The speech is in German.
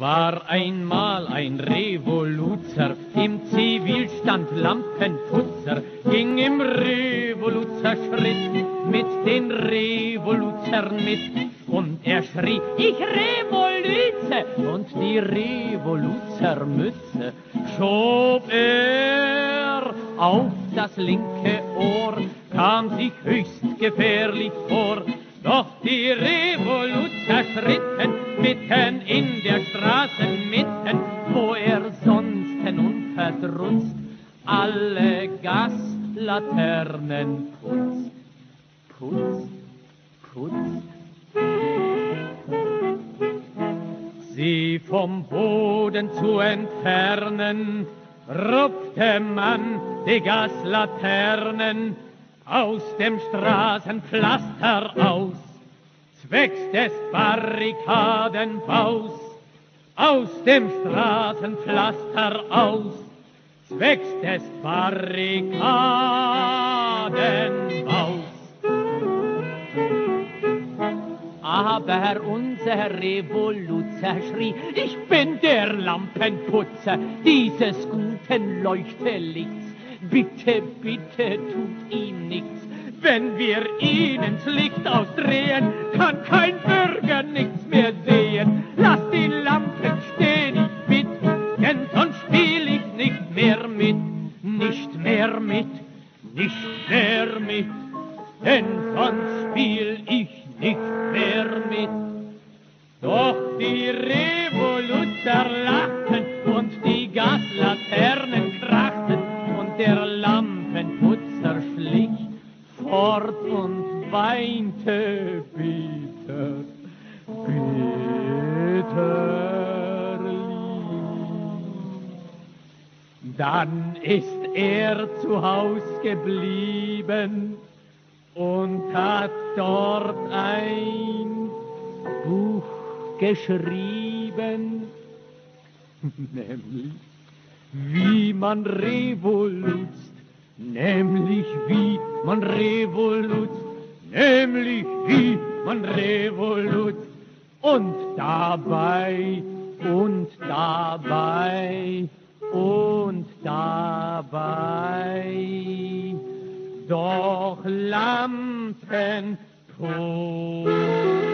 War einmal ein Revoluzer, im Zivilstand Lampenputzer, ging im Revoluzerschritt mit den Revoluzern mit. Und er schrie, ich revolüze, und die Revoluzermütze schob er auf das linke Ohr, kam sich höchst gefährlich vor. Doch die Revoluzer schritten mitten unverdrutzt alle Gaslaternen putzt. Putzt, putzt. Sie vom Boden zu entfernen, rupfte man die Gaslaternen aus dem Straßenpflaster aus, zwecks des Barrikadenbaus, aus dem Straßenpflaster aus, zwecks des Barrikadenbaus. Aber unser Revoluzer schrie, ich bin der Lampenputzer dieses guten Leuchtelichts. Bitte, bitte tut ihm nichts. Wenn wir ihn ins Licht ausdrehen, kann kein Bürger nichts mehr sehen. Nicht mehr mit, denn sonst spiel ich nicht mehr mit. Doch die Revoluzer lachten und die Gaslaternen krachten und der Lampenputzer schlich fort und weinte bitter, bitterlich. Dann ist er zu Haus geblieben und hat dort ein Buch geschrieben, nämlich wie man revolutzt, nämlich wie man revolutzt, nämlich wie man revolutzt. Und dabei und dabei und dabei doch Lampen tot.